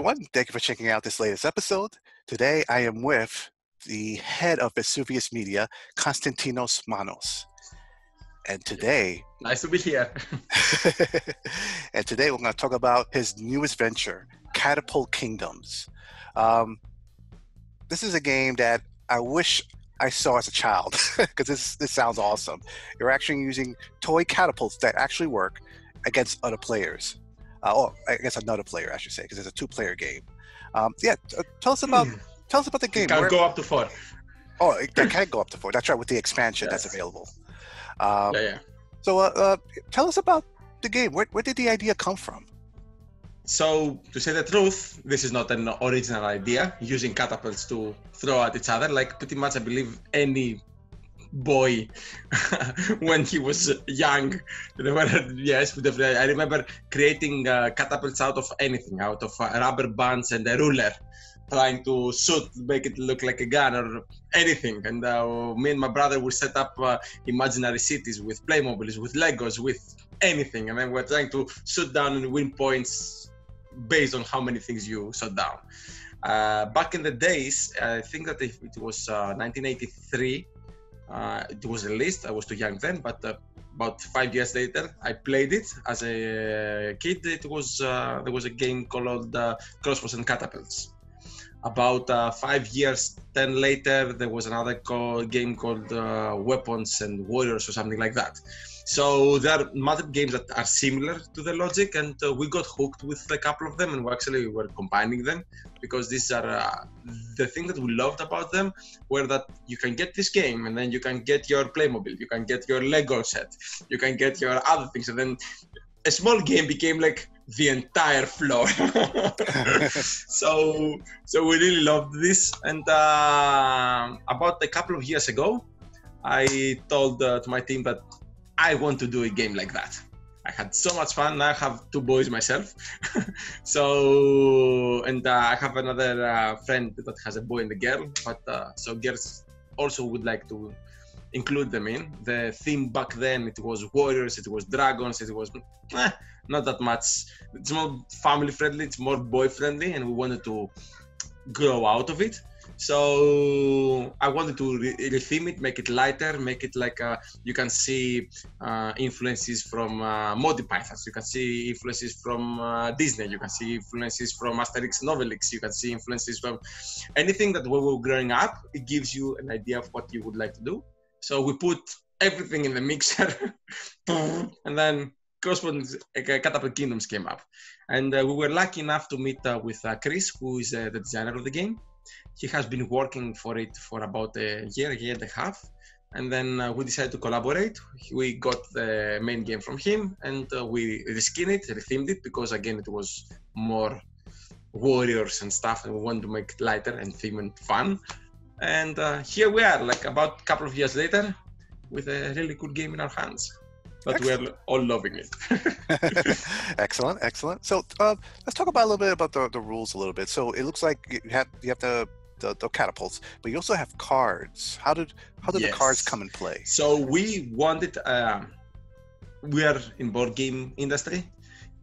everyone. Thank you for checking out this latest episode. Today, I am with the head of Vesuvius Media, Konstantinos Manos. And today, nice to be here. and today, we're going to talk about his newest venture, Catapult Kingdoms. Um, this is a game that I wish I saw as a child because this this sounds awesome. You're actually using toy catapults that actually work against other players. Uh, or I guess another player, I should say, because it's a two-player game. Um, yeah, uh, tell us about hmm. tell us about the game. Can go up to four. Oh, it, can go up to four. That's right, with the expansion yes. that's available. Um, yeah, yeah. So, uh, uh, tell us about the game. Where, where did the idea come from? So, to say the truth, this is not an original idea, using catapults to throw at each other. Like, pretty much, I believe any boy when he was young. yes, I remember creating uh, catapults out of anything, out of uh, rubber bands and a ruler, trying to shoot, make it look like a gun or anything. And uh, me and my brother would set up uh, imaginary cities with Playmobiles, with Legos, with anything, and then we're trying to shoot down and win points based on how many things you shut down. Uh, back in the days, I think that it was uh, 1983, uh, it was released. I was too young then, but uh, about five years later, I played it as a kid. It was uh, there was a game called uh, Crossbows and Catapults. About five years, ten later, there was another co- game called Weapons and Warriors or something like that. So there are multiple games that are similar to the logic, and uh, we got hooked with a couple of them, and we actually were combining them because these are uh, the thing that we loved about them were that you can get this game, and then you can get your Playmobil, you can get your Lego set, you can get your other things, and then a small game became like the entire floor. so so we really loved this, and uh, about a couple of years ago, I told uh, to my team that I want to do a game like that. I had so much fun. I have two boys myself. so, and uh, I have another uh, friend that has a boy and a girl. But uh, so girls also would like to include them in. The theme back then it was warriors, it was dragons, it was eh, not that much. It's more family friendly, it's more boy friendly, and we wanted to grow out of it. So I wanted to re- retheme it, make it lighter, make it like uh, you can see uh, influences from uh, Monty Python, you can see influences from uh, Disney, you can see influences from Asterix and Obelix, you can see influences from anything that we were growing up, it gives you an idea of what you would like to do. So we put everything in the mixer, and then Crossbones uh, Catapult Kingdoms came up. And uh, we were lucky enough to meet uh, with Chris, who is uh, the designer of the game he has been working for it for about a year, year and a half. And then uh, we decided to collaborate. We got the main game from him and uh, we reskinned it, rethemed it because again it was more warriors and stuff, and we wanted to make it lighter and theme and fun. And uh, here we are, like about a couple of years later, with a really good game in our hands but we're all loving it. excellent, excellent. So uh, let's talk about a little bit about the, the rules a little bit. So it looks like you have you have the, the, the catapults, but you also have cards. How did how did yes. the cards come in play? So we wanted. Uh, we are in board game industry,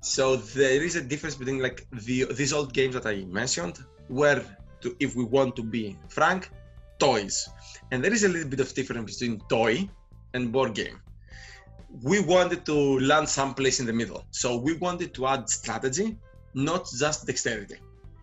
so there is a difference between like the these old games that I mentioned, where to, if we want to be frank, toys, and there is a little bit of difference between toy and board game we wanted to land someplace in the middle. So we wanted to add strategy, not just dexterity.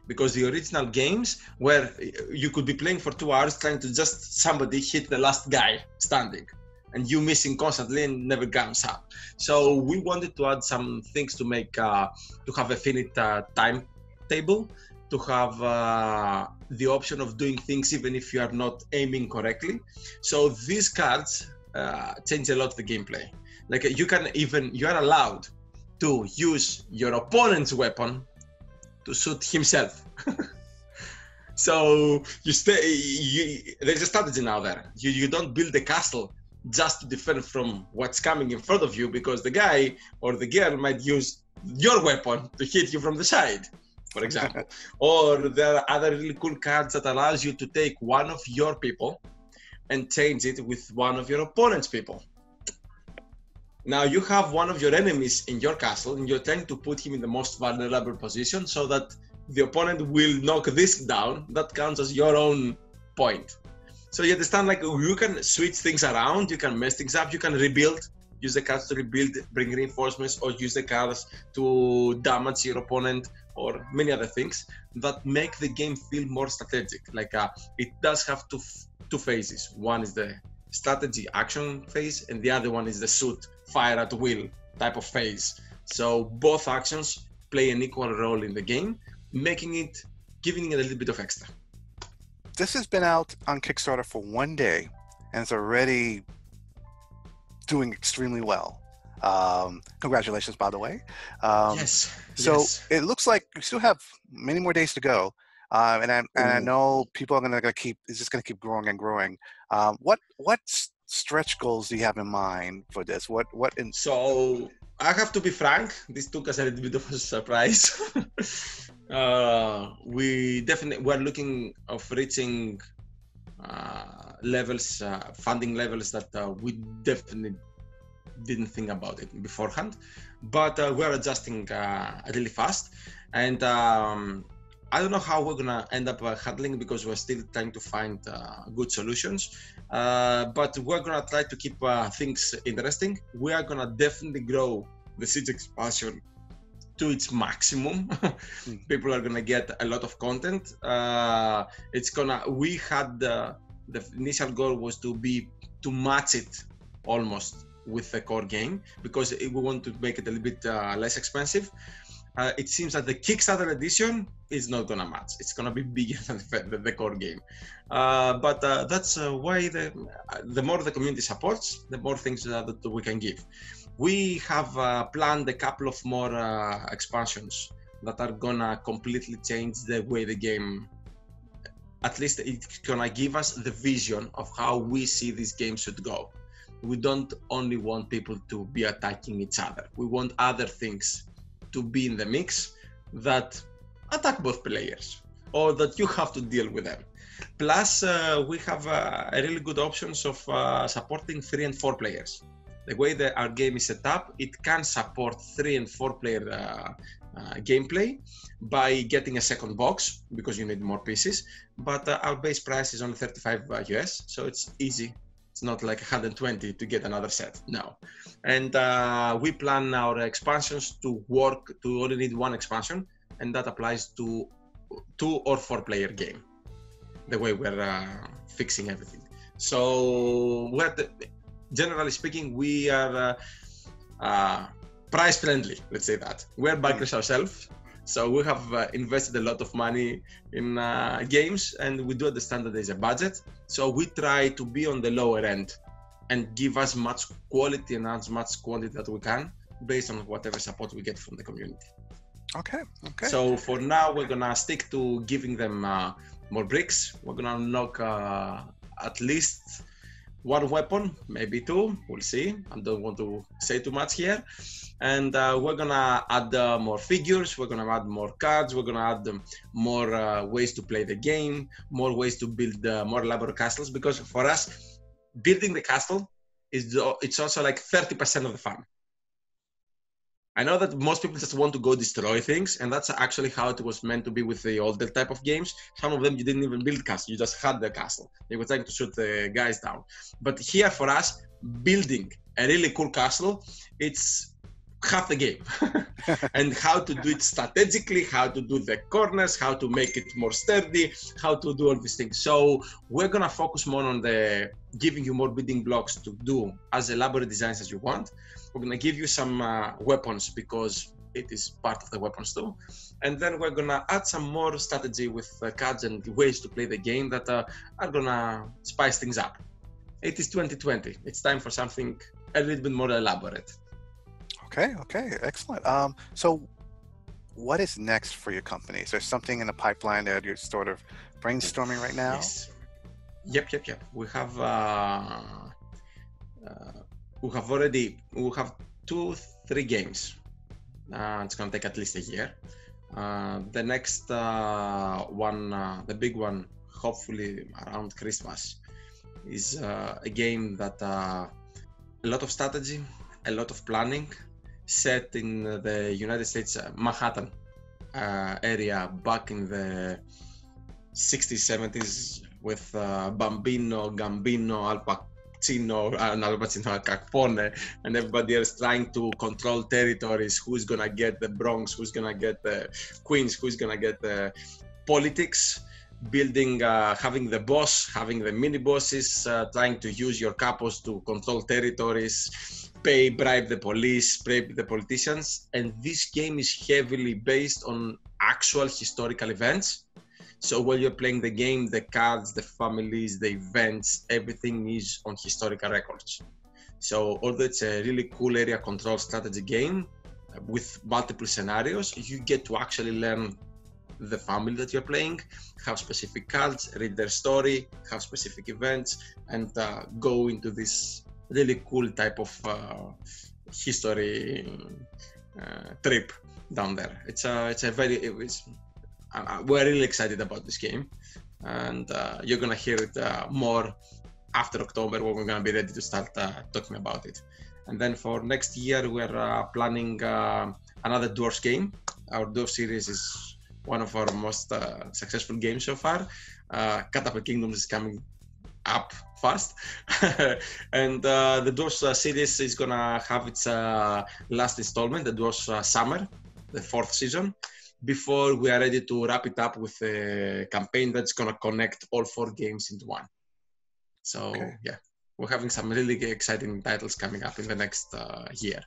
Because the original games where you could be playing for two hours trying to just somebody hit the last guy standing and you missing constantly and never comes up. So we wanted to add some things to make uh, to have a finite uh, time table, to have uh, the option of doing things even if you are not aiming correctly. So these cards uh, change a lot the gameplay. Like you can even you are allowed to use your opponent's weapon to shoot himself. so you stay. You, there's a strategy now there. You you don't build a castle just to defend from what's coming in front of you because the guy or the girl might use your weapon to hit you from the side for example. Or there are other really cool cards that allows you to take one of your people and change it with one of your opponent's people. Now you have one of your enemies in your castle and you're trying to put him in the most vulnerable position so that the opponent will knock this down, that counts as your own point. So you understand, like you can switch things around, you can mess things up, you can rebuild, use the cards to rebuild, bring reinforcements, or use the cards to damage your opponent, or many other things that make the game feel more strategic. Like uh, it does have two two phases. One is the strategy action phase, and the other one is the shoot fire at will type of phase. So both actions play an equal role in the game, making it giving it a little bit of extra. This has been out on Kickstarter for one day, and it's already doing extremely well. Um, congratulations, by the way. Um, yes. So yes. it looks like we still have many more days to go, um, and I and I know people are gonna, gonna keep. It's just gonna keep growing and growing. Um, what what stretch goals do you have in mind for this? What what in, So I have to be frank. This took us a little bit of a surprise. uh, we definitely we're looking of reaching uh, levels, uh, funding levels that uh, we definitely didn't think about it beforehand. But uh, we're adjusting uh, really fast, and um, I don't know how we're gonna end up uh, handling because we're still trying to find uh, good solutions. Uh, but we're gonna try to keep uh, things interesting. We are gonna definitely grow the siege expansion to its maximum. People are gonna get a lot of content. Uh, it's gonna. We had the the initial goal was to be to match it almost with the core game because it, we want to make it a little bit uh, less expensive. Uh, it seems that the Kickstarter edition is not gonna match. It's gonna be bigger than the, the core game. Uh, but uh, that's uh, why the the more the community supports, the more things uh, that we can give. We have uh, planned a couple of more uh, expansions that are gonna completely change the way the game. At least it's gonna give us the vision of how we see this game should go. We don't only want people to be attacking each other. We want other things to be in the mix that attack both players or that you have to deal with them. Plus, uh, we have uh, really good options of uh, supporting three and four players. The way that our game is set up, it can support three and four player uh, uh, gameplay by getting a second box because you need more pieces. But uh, our base price is only 35 US, so it's easy. It's not like 120 to get another set. No, and uh, we plan our expansions to work to only need one expansion, and that applies to two or four player game. The way we're uh, fixing everything. So, we're generally speaking, we are uh, uh, price friendly. Let's say that we're backers ourselves. So we have uh, invested a lot of money in uh, games, and we do understand that there's a budget. So we try to be on the lower end and give as much quality and as much quantity that we can, based on whatever support we get from the community. okay okay So for now, we're gonna stick to giving them uh, more bricks. We're gonna unlock uh, at least one weapon, maybe two. We'll see. I don't want to say too much here. And uh, we're gonna add uh, more figures. We're gonna add more cards. We're gonna add um, more uh, ways to play the game, more ways to build uh, more elaborate castles. Because for us, building the castle is it's also like 30% of the fun. I know that most people just want to go destroy things, and that's actually how it was meant to be with the older type of games. Some of them you didn't even build castle; you just had the castle. They were trying to shoot the guys down. But here for us, building a really cool castle, it's half the game. and how to do it strategically, how to do the corners, how to make it more sturdy, how to do all these things. So we're gonna focus more on the giving you more building blocks to do as elaborate designs as you want. We're gonna give you some uh, weapons because it is part of the weapons too, and then we're gonna add some more strategy with uh, cards and ways to play the game that uh, are gonna spice things up. It is 2020. It's time for something a little bit more elaborate. Okay okay excellent um so what is next for your company is there something in the pipeline that you're sort of brainstorming right now Yes. Yep, yep, yep. We have uh, uh, we have already we have two, three games. Uh, it's gonna take at least a year. Uh, the next uh, one, uh, the big one, hopefully around Christmas, is uh, a game that uh, a lot of strategy, a lot of planning, set in the United States, uh, Manhattan uh, area back in the 60s, 70s with uh, Bambino, Gambino, Al Pacino, and Al Pacino, Al Capone, and everybody else trying to control territories. Who's gonna get the Bronx? Who's gonna get the Queens? Who's gonna get the politics? Building, uh, having the boss, having the mini bosses, uh, trying to use your capos to control territories, pay, bribe the police, bribe the politicians. And this game is heavily based on actual historical events so while you're playing the game, the cards, the families, the events, everything is on historical records. So although it's a really cool area control strategy game uh, with multiple scenarios, you get to actually learn the family that you're playing, have specific cards, read their story, have specific events, and uh, go into this really cool type of uh, history uh, trip down there. It's a it's a very uh, we're really excited about this game, and uh, you're gonna hear it uh, more after October when we're gonna be ready to start uh, talking about it. And then for next year, we're uh, planning uh, another Dwarfs game. Our Dwarf series is one of our most successful games so far. Catapult Kingdoms is coming up fast and uh, the Dwarfs uh, series is gonna have its uh, last installment the Dwarfs Summer the fourth season before we are ready to wrap it up with a campaign that's to connect all four games into one. So okay. yeah, we're having some really exciting titles coming up in the next uh, year.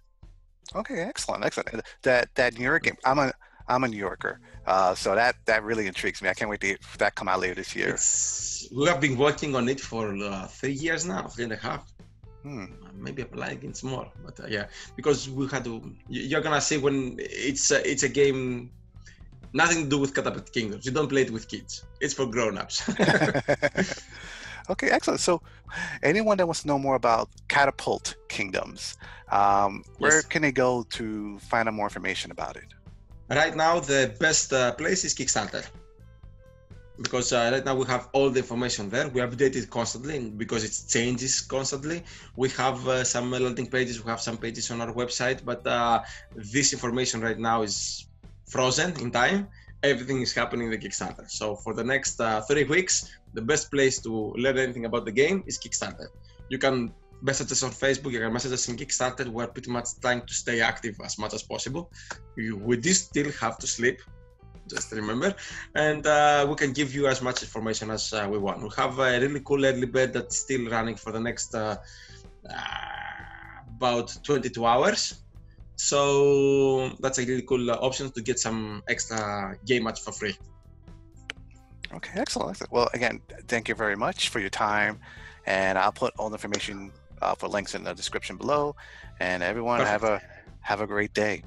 Okay, excellent, excellent. That that New game, I'm a I'm a New Yorker, uh, so that that really intrigues me. I can't wait to for that come out later this year. It's, we have been working on it for uh, three years now, three and a half. Hmm. Maybe like it's more, but uh, yeah, because we had to. You're gonna see when it's a, it's a game nothing to do with Catapult Kingdoms. You don't play it with kids. It's for grown-ups. okay, excellent. So, anyone that wants to know more about Catapult Kingdoms, um, yes. where can they go to find out more information about it? Right now, the best uh, place is Kickstarter. Because uh, right now we have all the information there. We update it constantly because it changes constantly. We have uh, some landing pages, we have some pages on our website, but uh, this information right now is frozen in time. Everything is happening in the Kickstarter. So for the next uh, three weeks, the best place to learn anything about the game is Kickstarter. You can message us on Facebook, you can message us in Kickstarter. We're pretty much trying to stay active as much as possible. We, do still have to sleep, just remember. And uh, we can give you as much information as uh, we want. We have a really cool early bed that's still running for the next uh, uh about 22 hours. So that's a really cool uh, option to get some extra game match for free. Okay, excellent. Well, again, thank you very much for your time, and I'll put all the information uh, for links in the description below. And everyone, Perfect. have a have a great day.